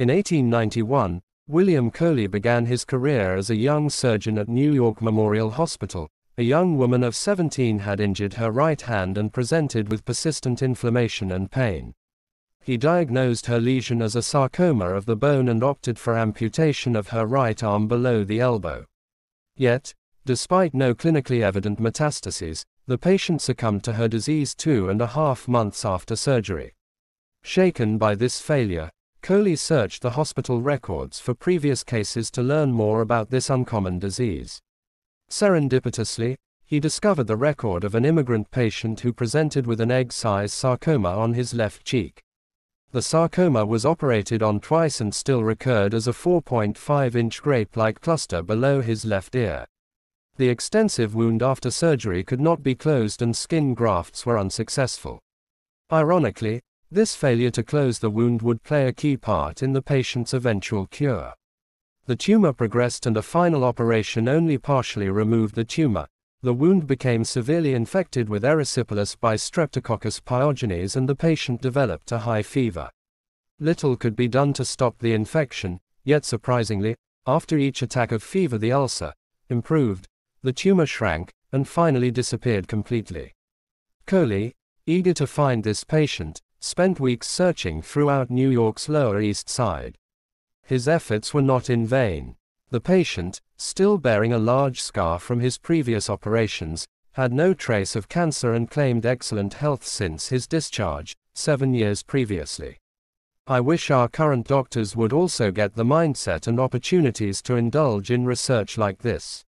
In 1891, William Coley began his career as a young surgeon at New York Memorial Hospital. A young woman of 17 had injured her right hand and presented with persistent inflammation and pain. He diagnosed her lesion as a sarcoma of the bone and opted for amputation of her right arm below the elbow. Yet, despite no clinically evident metastases, the patient succumbed to her disease two and a half months after surgery. Shaken by this failure, Coley searched the hospital records for previous cases to learn more about this uncommon disease. Serendipitously, he discovered the record of an immigrant patient who presented with an egg sized sarcoma on his left cheek. The sarcoma was operated on twice and still recurred as a 4.5 inch grape like cluster below his left ear. The extensive wound after surgery could not be closed and skin grafts were unsuccessful. Ironically, this failure to close the wound would play a key part in the patient's eventual cure. The tumor progressed and a final operation only partially removed the tumor. The wound became severely infected with erysipelas by Streptococcus pyogenes and the patient developed a high fever. Little could be done to stop the infection, yet surprisingly, after each attack of fever the ulcer improved, the tumor shrank, and finally disappeared completely. Coley, eager to find this patient, spent weeks searching throughout New York's Lower East Side. His efforts were not in vain. The patient, still bearing a large scar from his previous operations, had no trace of cancer and claimed excellent health since his discharge, seven years previously. I wish our current doctors would also get the mindset and opportunities to indulge in research like this.